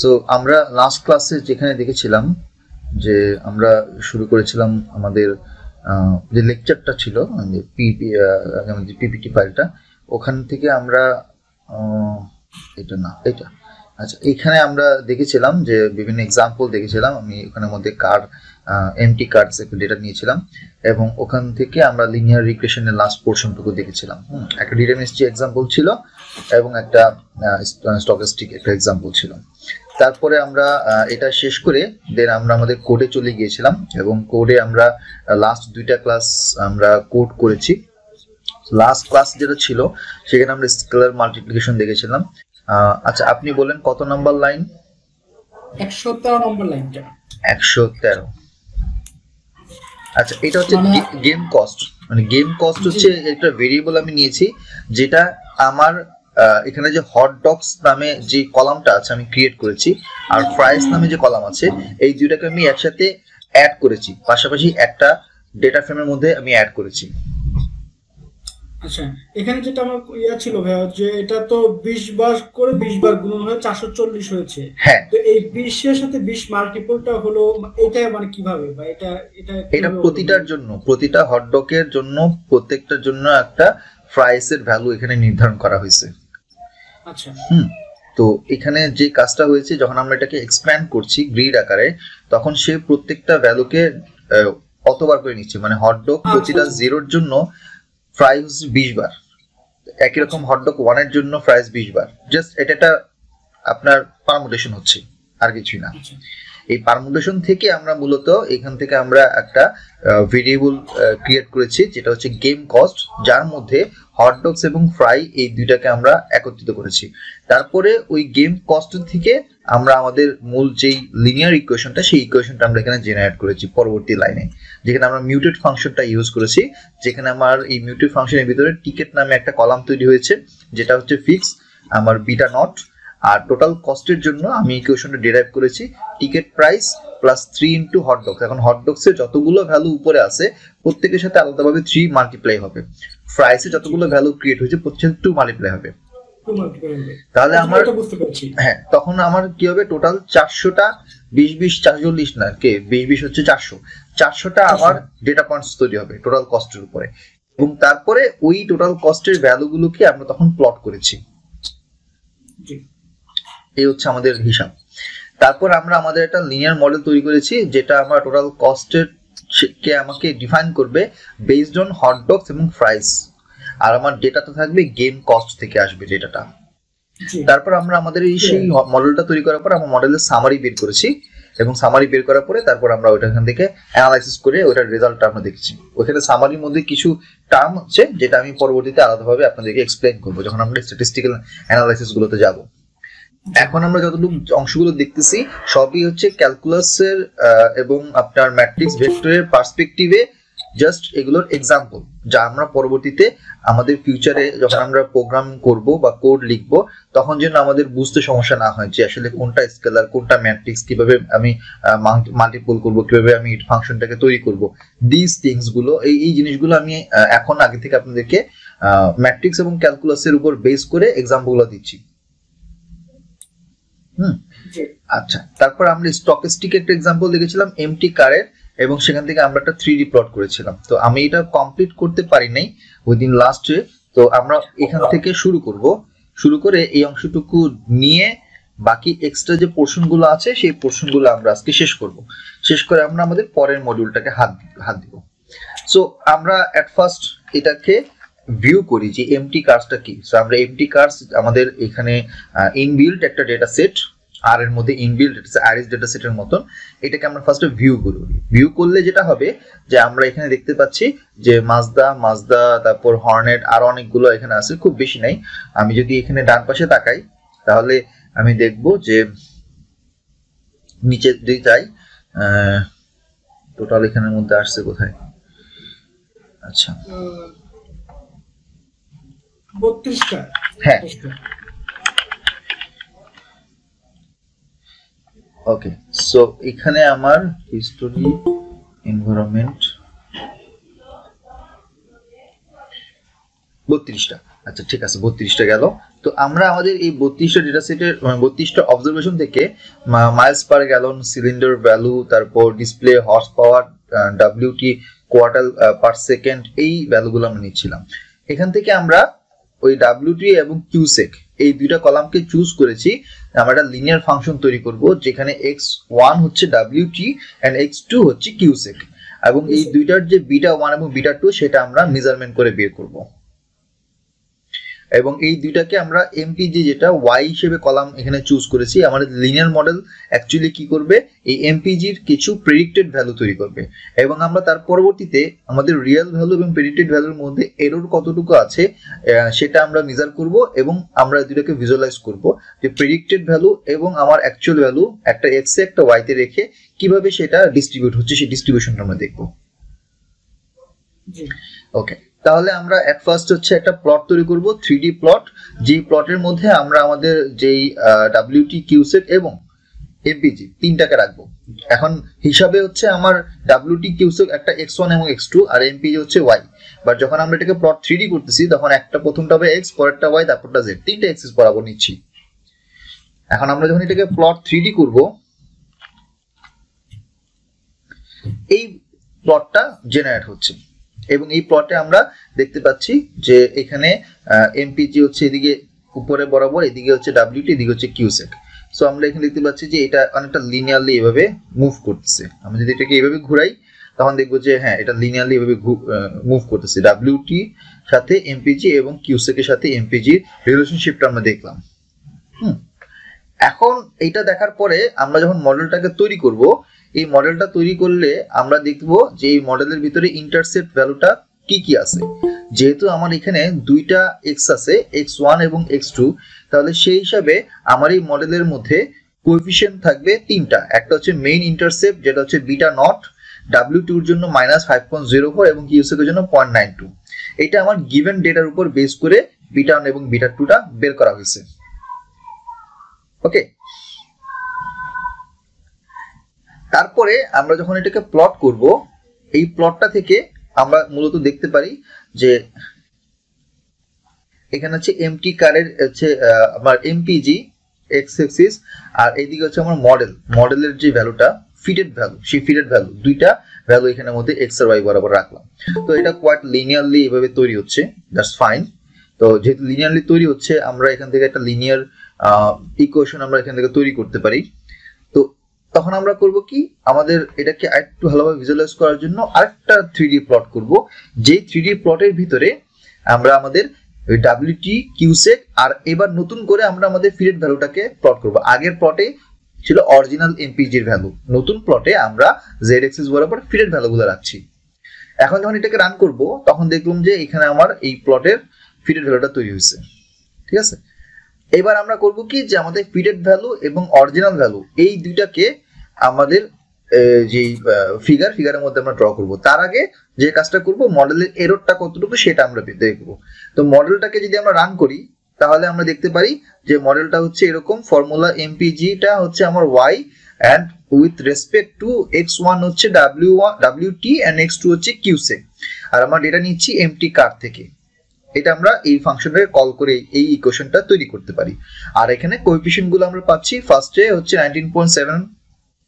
So আমরা last ক্লাসে যেখানে দেখেছিলাম যে আমরা শুরু করেছিলাম আমাদের যে লেকচারটা ছিল পিপি পিপিটি ফাইলটা ওখান থেকে আমরা এটা না, এটা আচ্ছা এখানে আমরা দেখেছিলাম যে বিভিন্ন এক্সাম্পল দেখেছিলাম, আমি ওখানের মধ্যে কার এমটি কার্ডস একটা ডেটা নিয়েছিলাম, এবং ওখান থেকে আমরা লিনিয়ার রিগ্রেশনের লাস্ট পোর্শনটুকু দেখেছিলাম একটা ডিটারমিনিস্টিক এক্সাম্পল ছিল, এবং একটা স্টকিস্টিক একটা এক্সাম্পল ছিল। তারপরে আমরা এটা শেষ করে দেন আমরা আমাদের কোডে চলে গিয়েছিলাম এবং কোডে আমরা লাস্ট দুইটা ক্লাস আমরা কোড করেছি। লাস্ট ক্লাস যেটা ছিল সেখানে আমরা স্কেলার মাল্টিপ্লিকেশন দেখেছিলাম। আচ্ছা আপনি বলেন কত নাম্বার লাইন একশো তেরো নম্বর লাইনটা একশো তেরো। আচ্ছা এটা হচ্ছে মানে- গেম কস্ট মানে গেম কস্ট হচ্ছে একটা ভেরিয়েবল আমি নিয়েছি যেটা আমার এখানে যে হট ডগস নামে যে কলামটা আছে আমি ক্রিয়েট করেছি আর ফ্রাইস নামে যে কলাম আছে এই দুইটাকে আমি একসাথে অ্যাড করেছি। পাশাপাশি একটা ডেটা ফ্রেমের মধ্যে আমি অ্যাড করেছি। আচ্ছা এখানে যেটা আমার ইয়া ছিল ভাইয়া যে এটা তো বিশ বার করে বিশ বার গুণন হয়ে চারশো চল্লিশ হয়েছে। হ্যাঁ। তো এই বিশের সাথে বিশ মাল্টিপলটা হলো এটা মানে কীভাবে বা এটা এটা এটা প্রতিটার জন্য প্রতিটা হটডগের জন্য প্রত্যেকটার জন্য একটা ফ্রাইসের ভ্যালু এখানে নির্ধারণ করা হয়েছে। আচ্ছা। হুম। তো এখানে যে কাজটা হয়েছে যখন আমরা এটাকে এক্সপ্যান্ড করছি গ্রিড আকারে তখন সে প্রত্যেকটা ভ্যালুকে অতবার করে নিচ্ছে। মানে হটডগ আচ্ছা। প্রতিটা জিরোর জন্য প্রাইস বিশ বার। একই রকম হটডগ ওয়ানের জন্য প্রাইস বিশ বার। জাস্ট এটা একটা আপনার পারমুটেশন হচ্ছে আর কিছুই না। আচ্ছা। এই পারমুটেশন থেকে আমরা মূলত এখান থেকে আমরা একটা ভেরিয়েবল ক্রিয়েট করেছি, যেটা হচ্ছে গেম কস্ট যার মধ্যে হটডগস এবং ফ্রাই এই দুইটাকে আমরা একত্রিত করেছি। তারপরে ওই গেম কস্ট থেকে আমরা আমাদের মূল যেই লিনিয়ার ইকুয়েশনটা সেই ইকুয়েশনটা আমরা এখানে জেনারেট করেছি পরবর্তী লাইনে যেখানে আমরা মিউটেড ফাংশনটা ইউজ করেছি, যেখানে আমার এই মিউটেড ফাংশনের ভিতরে টিকেট নামে একটা কলাম তৈরি হয়েছে, যেটা হচ্ছে ফিক্স আমার বিটা নট আর টোটাল কস্টের জন্য আমি ইকুয়েশনটা ডিরাইভ করেছি। Ticket price plus three into hotdogs এখন হটডগসের যতগুলো ভ্যালু উপরে আছে প্রত্যেকের সাথে আলাদাভাবে থ্রি মাল্টিপ্লাই হবে। ফ্রাইসে যতগুলো ভ্যালু ক্রিয়েট হয়েছে প্রত্যেকের টু মাল্টিপ্লাই হবে। তাহলে আমার বুঝতে পারছি। হ্যাঁ তখন আমার কি হবে? টোটাল চারশোটা বিশ বিশ চারচল্লিশ না কে? বিশ বিশ হচ্ছে চারশো। চারশোটা আমার ডেটা পয়েন্টস তৈরি হবে টোটাল কস্টের উপরে। এবং তারপরে ওই টোটাল কস্টের ভ্যালুগুলোকে আমরা তখন প্লট করেছি। এই হচ্ছে আমাদের হিসাব। তারপর আমরা আমাদের একটা লিনিয়ার মডেল তৈরি করেছি যেটা আমরা টোটাল কস্টের কে আমাকে ডিফাইন করবে বেসড অন হটডগস এবং ফ্রাইস আর আমার ডেটাটা থাকবে গেম কস্ট থেকে আসবে ডেটাটা তারপর আমরা আমাদের এই সেই মডেলটা তৈরি করার পর আমরা মডেলের সামারি বের করেছি এবং সামারি বের করার পরে তারপর আমরা ওইটা এখান থেকে অ্যানালাইসিস করে ওটার রেজাল্টটা আমরা দেখেছি। ওখানে সামারির মধ্যে কিছু টার্ম হচ্ছে যেটা আমি পরবর্তীতে আলাদাভাবে আপনাদেরকে এক্সপ্লেন করব যখন আমরা স্ট্যাটিস্টিক্যাল অ্যানালাইসিস গুলোতে যাব। এখন আমরা যতটুকু অংশগুলো দেখতেছি, সবই হচ্ছে ক্যালকুলাসের এবং আপনার ম্যাট্রিক্স ভেক্টরের পার্সপেক্টিভে জাস্ট এগুলোর এক্সাম্পল যা আমরা পরবর্তীতে আমাদের ফিউচারে যখন আমরা প্রোগ্রাম করব বা কোড লিখব, তখন যেন আমাদের বুঝতে সমস্যা না হয় যে আসলে কোনটা স্কেলার কোনটা ম্যাট্রিক্স কীভাবে আমি মাল্টিপল করব, কীভাবে আমি ফাংশনটাকে তৈরি করব। দিস থিংসগুলো, এই এই জিনিসগুলো আমি এখন আগে থেকে আপনাদেরকে ম্যাট্রিক্স এবং ক্যালকুলাসের উপর বেস করে এক্সাম্পলগুলো দিচ্ছি। হুম। আচ্ছা তারপর আমরা স্টকিস্টিক একটা এক্সাম্পল দেখেছিলাম এমটি কারের এবং সেখান থেকে আমরা একটা থ্রি প্লট করেছিলাম। তো আমি এটা কমপ্লিট করতে পারি নাই উইদিন লাস্ট তো আমরা এখান থেকে শুরু করব। শুরু করে এই অংশটুকু নিয়ে বাকি এক্সট্রা যে পোর্শনগুলো আছে সেই পোর্শনগুলো আমরা আজকে শেষ করব। শেষ করে আমরা আমাদের পরের মডিউলটাকে হাত হাত দিব। সো আমরা অ্যাট ফার্স্ট এটাকে ভিউ করি যে এমটি কার্সটা কি? সো আমরা এমটি কার্স আমাদের এখানে ইনবিল্ট একটা ডেটা সেট আর এর মধ্যে ইনবিল্ট আরিস ডেটা সেটের মতন, এটাকে আমরা ফার্স্টে ভিউ করি। ভিউ করলে যেটা হবে, যে আমরা এখানে দেখতে পাচ্ছি যে মাজদা মাজদা তারপর হর্নেট আরও অনেকগুলো এখানে আছে, খুব বেশি নাই। আমি যদি এখানে ডান পাশে তাকাই, তাহলে আমি দেখব যে নিচে যদি যাই টোটাল এখানের মধ্যে আসছে কোথায়? আচ্ছা। বত্রিশটা। হ্যাঁ। ওকে সো এখানে আমার হিস্টোরি এনভায়রনমেন্ট বত্রিশটা। আচ্ছা ঠিক আছে বত্রিশটা গেল। তো আমরা আমাদের এই বত্রিশটা ডেটা সেটের বত্রিশটা অবজারভেশন থেকে miles per gallon cylinder value তারপর display horse power WT quarter per second এই ভ্যালুগুলো আমরা নিচ্ছিলাম। এখান থেকে আমরা ওই ডাব্লিউটি এবং কিউসেক এই দুইটা কলামকে চুজ করেছি আমরা একটা লিনিয়ার ফাংশন তৈরি করব যেখানে এক্স ওয়ান হচ্ছে ডাব্লিউটি অ্যান্ড এক্স টু হচ্ছে কিউসেক এবং এই দুইটার যে বিটা ওয়ান এবং বিটা টু সেটা আমরা মেজারমেন্ট করে বের করব। এবং এই দুইটাকে আমরা এমপিজি যেটা ওয়াই হিসেবে কলাম এখানে চুজ করেছি আমাদের লিনিয়ার মডেল অ্যাকচুয়ালি কি করবে? এই এমপিজির কিছু প্রেডিক্টেড ভ্যালু তৈরি করবে। এবং আমরা তার পরবর্তীতে আমাদের রিয়েল ভ্যালু এবং প্রেডিক্টেড ভ্যালুর মধ্যে এরর কতটুকু আছে সেটা আমরা মেজার করব এবং আমরা দুটাকে ভিজুয়ালাইজ করব যে প্রেডিক্টেড ভ্যালু এবং আমার অ্যাকচুয়াল ভ্যালু একটা এক্স এ একটা ওয়াইতে রেখে কীভাবে সেটা ডিস্ট্রিবিউট হচ্ছে সেই ডিস্ট্রিবিউশনটা আমরা দেখব। জি। ওকে তাহলে আমরা এট ফার্স্ট হচ্ছে একটা প্লট তৈরি করব থ্রি প্লট যেই প্লটের মধ্যে আমরা আমাদের যেই ডাব্লিউটি কিউসেট এবং এমপিজি তিনটাকে রাখব। এখন হিসাবে হচ্ছে আমার ডাব্লিউটি কিউসেক একটা এক্স ওয়ান এবং এক্স টু আর এমপিজি হচ্ছে ওয়াই বাট যখন আমরা এটাকে প্লট থ্রি করতেছি, তখন একটা প্রথমটা হবে এক্স পরেরটা ওয়াই তারপরটা জেড তিনটা এক্সিস বরাবর নিচ্ছি। এখন আমরা যখন এটাকে প্লট থ্রি ডি করব, এই প্লটটা জেনারেট হচ্ছে। এবং এই প্লটে আমরা দেখতে পাচ্ছি যে এখানে এমপিজি হচ্ছে এদিকে উপরে বরাবর, এদিকে হচ্ছে ডাব্লিউটি এদিকে হচ্ছে কিউসেক সো আমরা এখানে দেখতে পাচ্ছি যে এটা অনেকটা লিনিয়ারলি এভাবে মুভ করতেছে। আমরা যদি এটাকে এভাবে ঘুরাই, তখন দেখব যে হ্যাঁ এটা লিনিয়ারলি এভাবে মুভ করতেছে। ডাব্লিউটি সাথে এমপিজি এবং কিউসেকের সাথে এমপিজির রিলেশনশিপটা আমরা দেখলাম। হুম। এখন এটা দেখার পরে আমরা যখন মডেলটাকে তৈরি করব এই মডেলটা তৈরি করলে আমরা দেখব যে এই মডেলের ভিতরে ইন্টারসেপ্ট ভ্যালুটা কি কি আছে। যেহেতু আমার এখানে দুইটা এক্স আছে এক্স ওয়ান এবং এক্স টু তাহলে সেই হিসাবে আমার এই মডেলের মধ্যে কোএফিসিয়েন্ট থাকবে তিনটা। একটা হচ্ছে মেইন ইন্টারসেপ্ট যেটা হচ্ছে বিটা নট ডাব্লিউ টুর জন্য minus five point zero four এবং কিউসেকের জন্য পয়েন্ট নাইন টু এটা আমার গিভেন ডেটার উপর বেস করে বিটা এবং বিটা টুটা বের করা হয়েছে। ওকে তারপরে আমরা যখন এটাকে প্লট করব, এই প্লটটা থেকে আমরা মূলত দেখতে পারি যে এখানে হচ্ছে এমটি কারের হচ্ছে আমার এমপিজি এক্স এক্সিস আর এইদিকে হচ্ছে আমার মডেল মডেলের যে ভ্যালুটা ফিটেড ভ্যালু সেই ফিটেড ভ্যালু দুইটা ভ্যালু এখানের মধ্যে এক্স আর ওয়াই বরাবর রাখলাম। তো এটা কোয়াইট লিনিয়ারলি এভাবে তৈরি হচ্ছে দ্যাটস ফাইন তো যেহেতু লিনিয়ারলি তৈরি হচ্ছে, আমরা এখান থেকে একটা লিনিয়ার ইকুয়েশন আমরা এখান থেকে তৈরি করতে পারি। তখন আমরা করব কি? আমাদের এটাকে আরেকটু ভালোভাবে ভিজুয়ালাইজ করার জন্য আরেকটা থ্রি প্লট করব। যে থ্রি প্লটের ভিতরে আমরা আমাদের ডাব্লিউটি কিউসেক আর এবার নতুন করে আমরা আমাদের ফিডেড ভ্যালুটাকে প্লট করব। আগের প্লটে ছিল অরিজিনাল এমপিজির ভ্যালু নতুন প্লটে আমরা জেড এক্সিস বরাবর ফিডেড ভ্যালুগুলো রাখছি। এখন যখন এটাকে রান করব, তখন দেখলাম যে এখানে আমার এই প্লটের ফিডেড ভ্যালুটা তৈরি হয়েছে। ঠিক আছে? এবার আমরা করব কি? যে আমাদের ফিডেড ভ্যালু এবং অরিজিনাল ভ্যালু এই দুইটাকে আমাদের যে ফিগার ফিগারের মধ্যে আমরা ড্র করব। তার আগে যে কাজটা করব মডেলের এররটা কতটুকু সেটা আমরা দেখব। তো মডেলটাকে যদি আমরা রান করি, তাহলে আমরা দেখতে পারি যে মডেলটা হচ্ছে এরকম ফর্মুলা এমপিজিটা হচ্ছে আমার Y and with respect to X one হচ্ছে W one W T and X two হচ্ছে কিউসে আর আমরা ডেটা নিচ্ছি এমটি কার থেকে। এটা আমরা এই ফাংশনটাকে কল করে এই ইকুয়েশনটা তৈরি করতে পারি। আর এখানে কোএফিসিয়েন্টগুলো আমরা পাচ্ছি। ফার্স্টে হচ্ছে nineteen point seven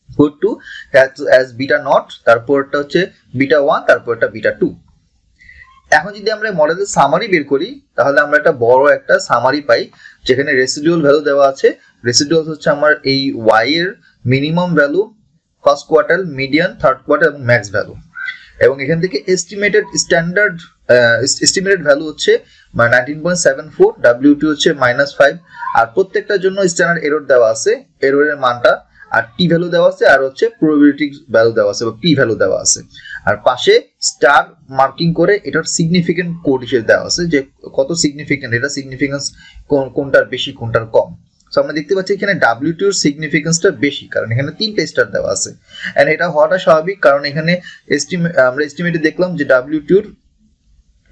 four two as beta naught তারপরটা হচ্ছে বিটা ওয়ান তারপরটা বিটা টু এখন যদি আমরা মডেলের সামারি বের করি, তাহলে আমরা একটা বড় একটা সামারি পাই, যেখানে রেসিডুয়াল ভ্যালু দেওয়া আছে। রেসিডুয়াল হচ্ছে আমার এই ওয়াই এর minimum value first quartile median third quartile এবং ম্যাক্স ভ্যালু এবং এখান থেকে এস্টিমেটেড স্ট্যান্ডার্ড এস্টিমেটেড ভ্যালু হচ্ছে nineteen point seven four WT হচ্ছে মাইনাস ফাইভ আর প্রত্যেকটার জন্য স্ট্যান্ডার্ড এরর দেওয়া আছে এররের মানটা, আর টি ভ্যালু দেওয়া আছে, আর হচ্ছে প্রবাবিলিটি ভ্যালু দেওয়া আছে, বা পি ভ্যালু দেওয়া আছে। আর পাশে স্টার মার্কিং করে এটার সিগনিফিকেন্ট কোড হিসেবে দেওয়া আছে, যে কত সিগনিফিকেন্ট এটা সিগনিফিকেন্স কোনটার বেশি, কোনটার কম। সো আমরা দেখতে পাচ্ছি এখানে ডাব্লিউ টুর সিগনিফিকেন্সটা বেশি, কারণ এখানে তিনটা স্টার দেওয়া আছে। এন্ড এটা হওয়াটা স্বাভাবিক, কারণ এখানে এস্টিমেট আমরা এস্টিমেটে দেখলাম যে ডাব্লিউ টুর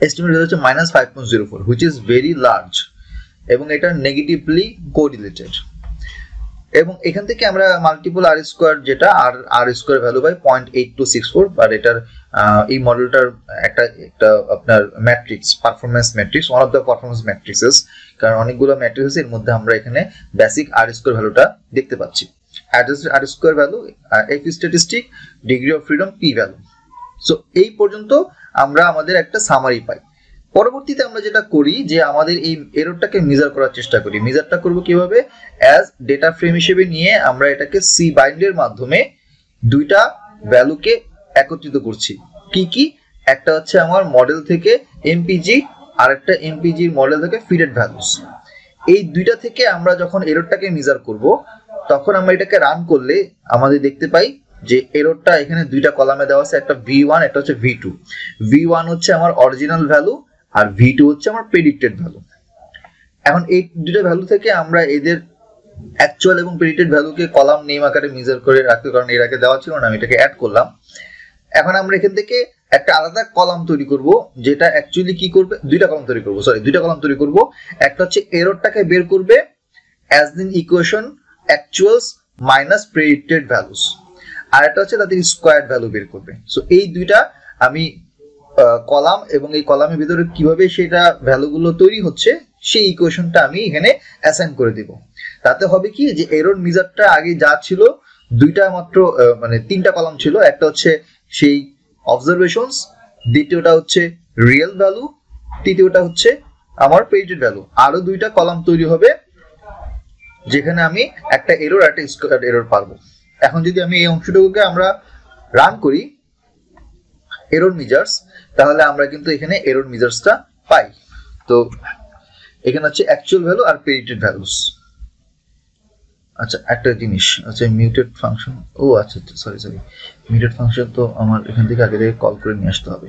এস্টিমেট হচ্ছে minus five point zero four which is very large এবং এটা নেগেটিভলি কোরিলেটেড এবং এখান থেকে আমরা মাল্টিপল আর স্কোয়ার যেটা আর R square value by point eight two six four আর এটার এই মডেলটার একটা একটা আপনার matrix performance matrix one of the performance matrices কারণ অনেকগুলো ম্যাট্রিক্স এর মধ্যে আমরা এখানে বেসিক আর স্কোয়ার ভ্যালুটা দেখতে পাচ্ছি। R square value F statistic degree of freedom P value so এই পর্যন্ত আমরা আমাদের একটা সামারি পাই। পরবর্তীতে আমরা যেটা করি যে আমাদের এই এররটাকে মেজার করার চেষ্টা করি। মেজারটা করব কীভাবে? অ্যাজ ডেটা ফ্রেম হিসেবে নিয়ে আমরা এটাকে সি বাইন্ডের মাধ্যমে দুইটা ভ্যালুকে একত্রিত করছি। কি কি? একটা হচ্ছে আমার মডেল থেকে এমপিজি আর একটা এমপিজির মডেল থেকে ফিডেড ভ্যালুস এই দুইটা থেকে আমরা যখন এররটাকে মেজার করব, তখন আমরা এটাকে রান করলে আমাদের দেখতে পাই যে এররটা এখানে দুইটা কলামে দেওয়া আছে, একটা ভি ওয়ান একটা হচ্ছে ভি টু ভি ওয়ান হচ্ছে আমার অরিজিনাল ভ্যালু আর ভি টু হচ্ছে আমার প্রেডিক্টেড ভ্যালু এখন এই দুটো ভ্যালু থেকে আমরা এদের অ্যাকচুয়াল এবং প্রেডিক্টেড ভ্যালুকে কলাম নেম আকারে মেজার করে রাখতে, কারণ এর আগে দেওয়া ছিল না, আমি এটাকে অ্যাড করলাম। এখন আমরা এখান থেকে একটা আলাদা কলাম তৈরি করব, যেটা অ্যাকচুয়ালি কি করবে? দুইটা কলাম তৈরি করব সরি দুইটা কলাম তৈরি করব। একটা হচ্ছে এররটাকে বের করবে অ্যাজ দিন equation actuals minus predicted values আর একটা হচ্ছে তাদের স্কোয়ার ভ্যালু বের করবে। সো এই দুইটা আমি কলাম এবং এই কলামের ভিতরে কীভাবে সেটা ভ্যালুগুলো তৈরি হচ্ছে, সেই ইকুয়েশনটা আমি এখানে অ্যাসাইন করে দিব। তাতে হবে কি যে এরর মিজারটা আগে যা ছিল, দুইটা মাত্র মানে তিনটা কলাম ছিল। একটা হচ্ছে সেই অবজারভেশনস দ্বিতীয়টা হচ্ছে রিয়েল ভ্যালু তৃতীয়টা হচ্ছে আমার প্রেডিক্টেড ভ্যালু আরও দুইটা কলাম তৈরি হবে, যেখানে আমি একটা এরর একটা স্কোয়ার এরর পারব এখন যদি আমি এই অংশটুকুকে আমরা রান করি এরর মিজার্স তাহলে আমরা কিন্তু এখানে এরর মিজার্সটা পাই। তো এখানে হচ্ছে অ্যাকচুয়াল ভ্যালু আর প্রেডিক্টেড ভ্যালুস আচ্ছা একটা জিনিস আচ্ছা মিউটেড ফাংশন ও আচ্ছা সরি সরি মিউটেড ফাংশন তো আমার এখান থেকে আগে থেকে কল করে নিয়ে আসতে হবে।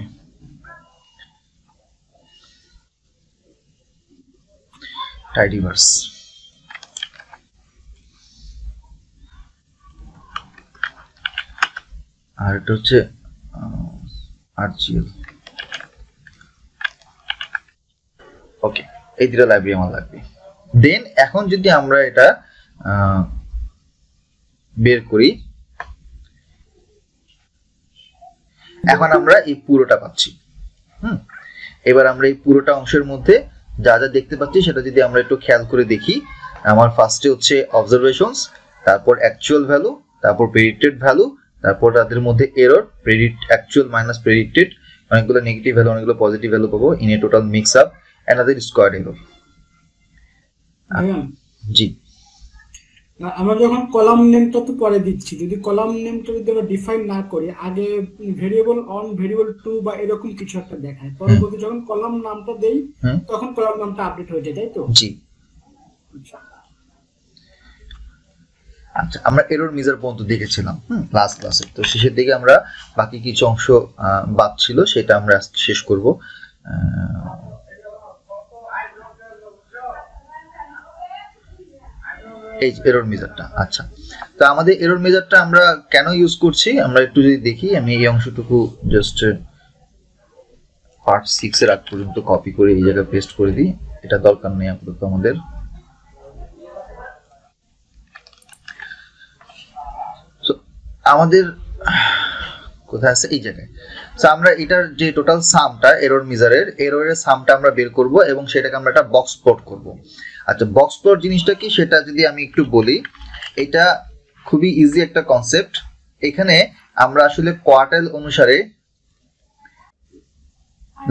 টাইডিভার্স আর এটা হচ্ছে আরজিএল। ওকে এই দুটো লাইব্রেরি আমার লাগবে। দেন এখন যদি আমরা এটা বের করি, এখন আমরা এই পুরোটা পাচ্ছি। হুম, এবার আমরা এই পুরোটা অংশের মধ্যে যা যা দেখতে পাচ্ছি সেটা যদি আমরা একটু খেয়াল করে দেখি, আমার ফার্স্টে হচ্ছে অবজারভেশনস তারপর অ্যাকচুয়াল ভ্যালু তারপর প্রেডিক্টেড ভ্যালু তারপর তাদের মধ্যে error predict actual minus predicted অনেকগুলো নেগেটিভ ভ্যালু অনেকগুলো পজিটিভ ভ্যালু পাবো in a total mix up another square error জি। না, আমরা যখন কলাম নেমটা তো পরে দিচ্ছি যদি কলাম নেমটা যদি আমরা ডিফাইন না করি আগে ভেরিয়েবল অন ভেরিয়েবল টু বা এরকম কিছু একটা দেখায়। পরবর্তী যখন কলাম নামটা দেই তখন কলাম নামটা আপডেট হয়ে যায় তাই তো? জি। আচ্ছা। আমরা এরর মিজার পর্যন্ত দেখেছিলাম, হুম লাস্ট ক্লাসে তো শেষের দিকে আমরা বাকি কিছু অংশ বাদ ছিল, সেটা আমরা শেষ করব। এই এরর মেজারটা আচ্ছা। তো আমাদের এরর মেজারটা আমরা কেন ইউজ করছি, আমরা একটু যদি দেখি, আমি এই অংশটুকু জাস্ট পার্ট সিক্স এর আগ পর্যন্ত কপি করে এই জায়গায় পেস্ট করে দিই। এটা দরকার নেই আপাতত আমাদের। আমাদের, কোথায় আছে? এই জায়গায়। তো আমরা এটার যে টোটাল সামটা এরর মিজারের এররের সামটা আমরা বের করব এবং সেটাকে আমরা একটা বক্স প্লট করব। আচ্ছা বক্স প্লট জিনিসটা কি? সেটা যদি আমি একটু বলি, এটা খুবই ইজি একটা কনসেপ্ট এখানে আমরা আসলে কোয়ার্টাইল অনুসারে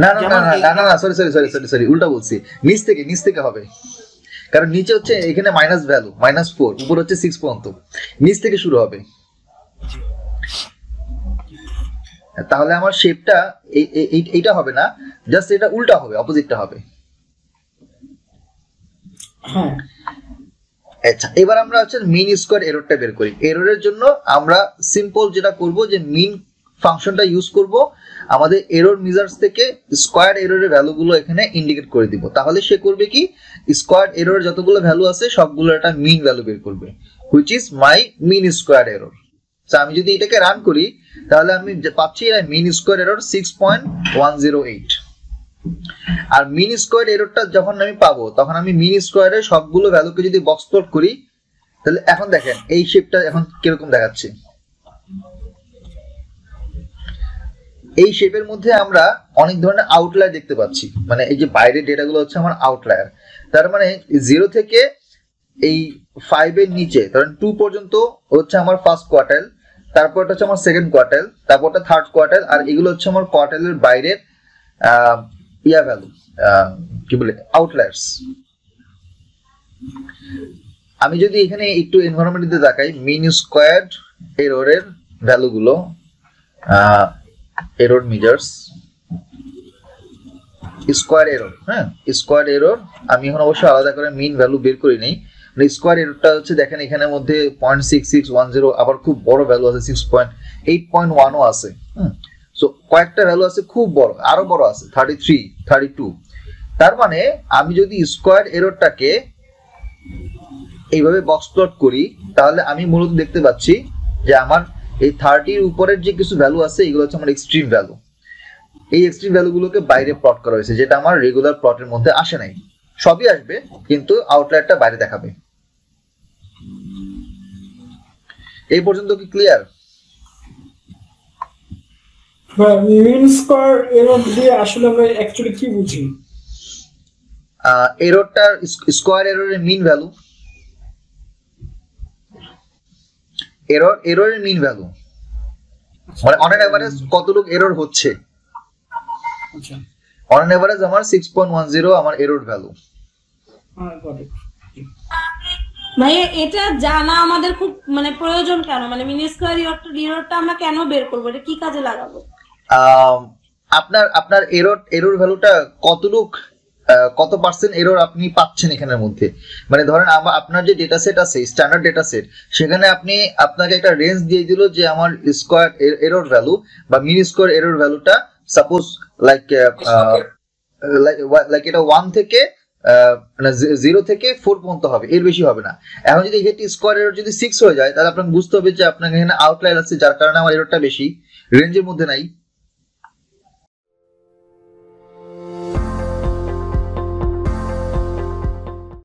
না না না না না না sorry sorry sorry sorry sorry উল্টা বলছি। নিচ থেকে নিচ থেকে হবে। কারণ নিচে হচ্ছে, এখানে মাইনাস ভ্যালু মাইনাস ফোর উপর হচ্ছে সিক্স পর্যন্ত। নিচ থেকে শুরু হবে। তাহলে আমার শেপটা এইটা হবে না জাস্ট এটা উল্টা হবে অপোজিটটা হবে। হ্যাঁ। আচ্ছা এবার আমরা হচ্ছে মিন স্কোয়ার এররটা বের করি। এররের জন্য আমরা সিম্পল যেটা করব যে মিন ফাংশনটা ইউজ করব আমাদের এরর মিজার্স থেকে স্কোয়ার এররের ভ্যালুগুলো এখানে ইন্ডিকেট করে দিব। তাহলে সে করবে কি? স্কোয়ার এরর যতগুলো ভ্যালু আছে সবগুলো একটা মিন ভ্যালু বের করবে which is my mean square error আমি যদি এটাকে রান করি, তাহলে আমি পাচ্ছি mean square error six point one zero eight আর মিন স্কোয়ার এররটা যখন আমি পাবো, তখন আমি মিন স্কোয়ারের সবগুলো ভ্যালুকে যদি বক্স প্লট করি, তাহলে এখন দেখেন, এই শেপটা এখন কীরকম দেখাচ্ছে। এই শেপের মধ্যে আমরা অনেক ধরনের আউটলায়ার দেখতে পাচ্ছি। মানে এই যে বাইরের ডেটাগুলো হচ্ছে আমার আউটলায়ার তার মানে জিরো থেকে এই ফাইভের নিচে, ধরেন টু পর্যন্ত হচ্ছে আমার ফার্স্ট কোয়ার্টাইল তারপরটা হচ্ছে আমার সেকেন্ড কোয়ার্টাইল তারপরটা থার্ড কোয়ার্টাইল আর এগুলো হচ্ছে আমার কোয়ার্টাইলের বাইরের ইয়া ভ্যালু কি বলে আউটলায়ার্স আমি যদি এখানে একটু এনভায়রনমেন্টে তাকাই মিন স্কোয়ার্ড এররের ভ্যালুগুলো এরর মেজার্স স্কোয়ার এরর হ্যাঁ স্কোয়ার এরর আমি এখন অবশ্যই আলাদা করে মিন ভ্যালু বের করি নেই। স্কোয়ার এররটা হচ্ছে দেখেন এখানের মধ্যে point six six one zero আবার খুব বড় ভ্যালু আছে সিক্স পয়েন্ট এইট পয়েন্ট ওয়ানও আছে সো কয়েকটা ভ্যালু আছে খুব বড়, আরও বড় আছে থার্টি থ্রি থার্টি টু তার মানে আমি যদি স্কোয়ার এররটাকে এইভাবে বক্স প্লট করি, তাহলে আমি মূলত দেখতে পাচ্ছি যে আমার এই থার্টির উপরের যে কিছু ভ্যালু আছে, এগুলো হচ্ছে আমার এক্সট্রিম ভ্যালু এই এক্সট্রিম ভ্যালুগুলোকে বাইরে প্লট করা হয়েছে, যেটা আমার রেগুলার প্লটের মধ্যে আসে নাই। সবই আসবে, কিন্তু আউটলাইটটা বাইরে দেখাবে। এই পর্যন্ত কি ক্লিয়ার মিন স্কোয়ার এরর দিয়ে আসলে আমরা অ্যাকচুয়ালি কি বুঝি? এররটার স্কোয়ার এররের মিন ভ্যালু এরর এররের মিন ভ্যালু মানে অন অ্যান এভারেজ কতটুক এরর হচ্ছে? অন অ্যান এভারেজ আমার সিক্স পয়েন্ট ওয়ান জিরো আমার এরর ভ্যালু হ্যাঁ. ভাইয়া এটা জানা আমাদের খুব মানে প্রয়োজন কেন? মানে মিনি স্কোয়ার ইরোরটা আমরা কেন বের করব? এটা কি কাজে লাগাবো? আপনার আপনার এরর এরর ভ্যালুটা কতটুক কত পার্সেন্ট এরর আপনি পাচ্ছেন এখানের মধ্যে? মানে ধরেন আপনার যে ডেটা সেট আছে স্ট্যান্ডার্ড ডেটা সেট সেখানে আপনি আপনাকে একটা রেঞ্জ দিয়ে দিল যে আমার স্কোয়ার এরর ভ্যালু বা মিনি স্কোয়ার এরর ভ্যালুটা সাপোজ লাইক লাইক এটা ওয়ান থেকে মানে জিরো থেকে ফোর পর্যন্ত হবে, এর বেশি হবে না। এখন যদি এক্ষেত্রে স্কোয়ার যদি সিক্স হয়ে যায়, তাহলে আপনাকে বুঝতে হবে যে আপনাকে এখানে আউটলাইন আছে, যার কারণে আমার এরটা বেশি রেঞ্জের মধ্যে নাই।